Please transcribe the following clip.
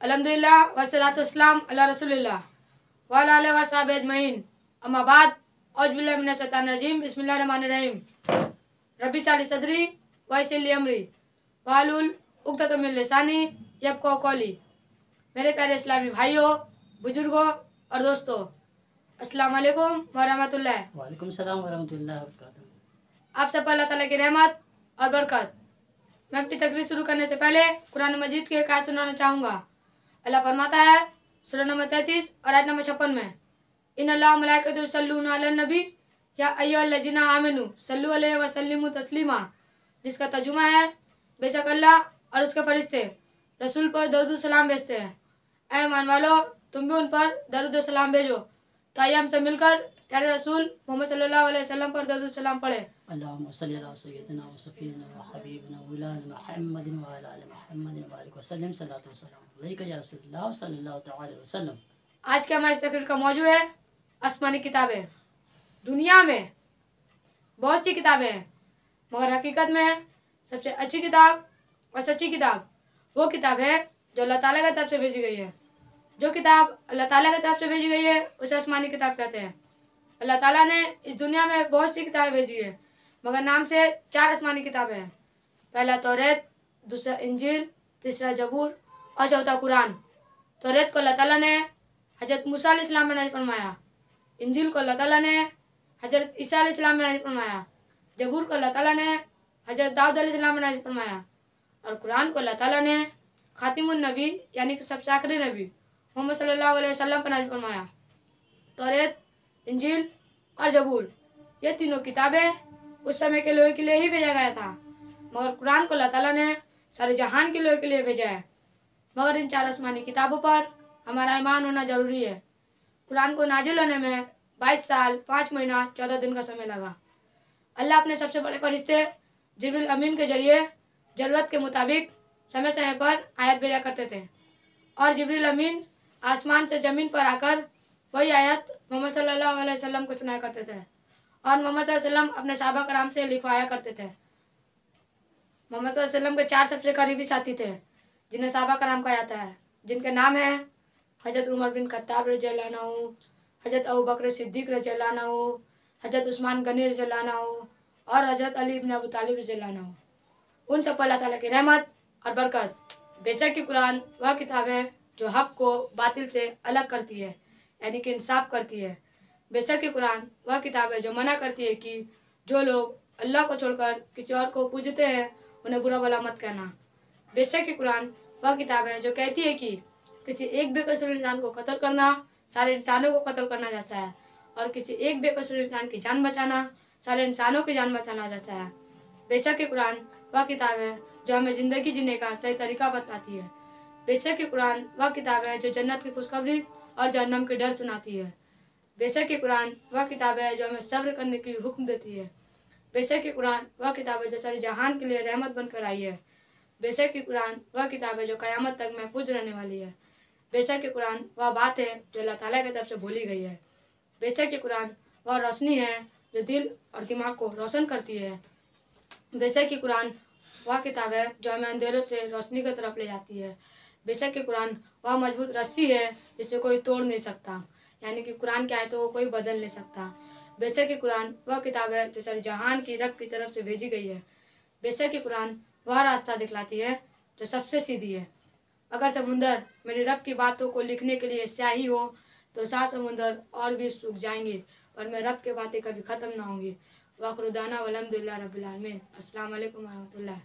अलहमदिल्ला वसलाम अल्लाह रसूलुल्लाह वाला वसाब अजमईन अम्माबाद औजबिल्लाजीम बसमीम रबी साली सदरी वैसली अमरी वालुल उक्तमिलसानी यबको कौली मेरे प्यारे इस्लामी भाइयों बुज़ुर्गों और दोस्तों अस्सलाम वालेकुम वरहमतुल्लाह वालेकुम सलाम वरहमतुल्लाह आप सब अल्लाह ताला की रहमत और बरकत मैं अपनी तकरीर शुरू करने से पहले कुरान मजीद के एक सुनाना चाहूँगा अल्लाह फरमाता है, सूरह नंबर तैतीस और आयत नंबर छप्पन में इन अल्लाह नबी, या अयोजना आमिन वसलम तस्लिमा, जिसका तर्जुमा है, बेशक अल्लाह और उसके फरिश्ते, रसूल पर दरुद सलाम भेजते हैं। ऐ वालो, तुम भी उन पर दरुद सलाम भेजो ताइए हमसे मिलकर प्यारे रसूल मोहम्मद सल्लल्लाहु अलैहि वसल्लम पर दरुद सलाम पढ़े अल्लाहुम्मा सल्लि अला सय्यदिना व सफीना व हबीबना व उलाना मुहम्मदिन व अला आलि मुहम्मदिन व बारिक वसल्लम सल्लल्लाहु वसल्लम अलैका या रसूलुल्लाह सल्लल्लाहु तआला अलैहि वसल्लम आज के हमारे तकरीर का मौजू है आसमानी किताबें। दुनिया में बहुत सी किताबें हैं मगर हकीकत में सबसे अच्छी किताब और सच्ची किताब वो किताब है जो अल्लाह ताला की तरफ़ से भेजी गई है। जो किताब अल्लाह ताला की तरफ़ से भेजी गई है उसे आसमानी किताब कहते हैं। अल्लाह ताला ने इस दुनिया में बहुत सी किताबें भेजी है, मगर नाम से चार आसमानी किताबें हैं। पहला तौरेत, दूसरा इंजिल, तीसरा जबूर और चौथा कुरान। तौरेत को अल्लाह ताला ने हज़रत मूसा इस्लाम में फरमाया। इंजिल को अल्लाह ताला ने हज़रत ईसा इस्लाम में नहीं फरमाया। जबूर को अल्लाह ताला ने हज़रत दाऊद इस्लाम में नहीं फरमाया। और कुरान को अल्लाह ताला ने खातिमुन नबी, यानी कि सबसे आखिरी नबी, मोहम्मद सल्लल्लाहु अलैहि वसल्लम पर नाजिल फरमाया। तौरेत इंजिल और जबूर। ये तीनों किताबें उस समय के लोगों के लिए ही भेजा गया था। मगर कुरान को अल्लाह ताला ने सारे जहान के लोगों के लिए भेजा है। मगर इन चार आसमानी किताबों पर हमारा ईमान होना ज़रूरी है। कुरान को नाजिल होने में बाईस साल, पाँच महीना, चौदह दिन का समय लगा। अल्लाह अपने सबसे बड़े फरिश्ते जिबिल अमीन के ज़रिए ज़रूरत के मुताबिक समय समय पर आयत भेजा करते थे। और जिब्रिल अमीन आसमान से ज़मीन पर आकर वही आयत मोहम्मद सल्लल्लाहु अलैहि वसल्लम को सुनाया करते थे। और मोहम्मद वसल्लम अपने साहबा कराम से लिखवाया करते थे। मोहम्मद वसल्लम के चार सबसे करीबी साथी थे, जिन्हें साहबा कराम कहा जाता है। जिनके नाम हैं हज़रत उमर बिन खत्ताब रजील्ला हज़रत अबू बकर सिद्दीक रजील्ला हज़रत उस्मान गनी रजील्ला और हज़रत अली इब्न अबू तालिब रजील्ला उन सब अल्लाह ताला की रहमत और बरकत, बेशक की कुरान वह किताब है जो हक को बातिल से अलग करती है। यानी कि इंसाफ करती है। बेशक की कुरान वह किताब है जो मना करती है कि जो लोग अल्लाह को छोड़कर किसी और को पूजते हैं, उन्हें बुरा भला मत कहना। बेशक की कुरान वह किताब है जो कहती है कि किसी एक बेकसूर इंसान को कत्ल करना, सारे इंसानों को कत्ल करना जैसा है, और किसी एक बेकसूर इंसान की जान बचाना, सारे इंसानों की जान बचाना जैसा है। बेशक की कुरान वह किताब है जो हमें ज़िंदगी जीने का सही तरीका बताती है। बेशक की कुरान वह किताब है जो जन्नत की खुशखबरी और जहन्नम के डर सुनाती है। बेशक की कुरान वह किताब है जो हमें सब्र करने की हुक्म देती है। बेशक की कुरान वह किताब है जो सारे जहान के लिए रहमत बनकर आई है। बेशक की कुरान वह किताब है जो क़यामत तक महफूज रहने वाली है। बेशक की कुरान वह बात है जो अल्लाह ताला की तरफ़ से बोली गई है। बेशक की कुरान वह रोशनी है जो दिल और दिमाग को रोशन करती है। बेशक की कुरान वह किताब है जो हमें अंधेरों से रोशनी की तरफ़ ले जाती है। बेशक की कुरान वह मज़बूत रस्सी है, जिसे कोई तोड़ नहीं सकता। यानी कि कुरान क्या है तो वो कोई बदल नहीं सकता। बेशक की कुरान वह किताब है, जो सारी जहान की रब की तरफ़ से भेजी गई है। बेशक की कुरान वह रास्ता दिखलाती है, जो सबसे सीधी है। अगर समुंदर मेरे रब की बातों को लिखने के लिए स्याही हो तो सात समुंदर और भी सूख जाएँगे, और मैं रब की बातें कभी ख़त्म ना होंगी। वाखरुदाना वलहमदिल्ला रबालमीन असल रहमतुल्लाह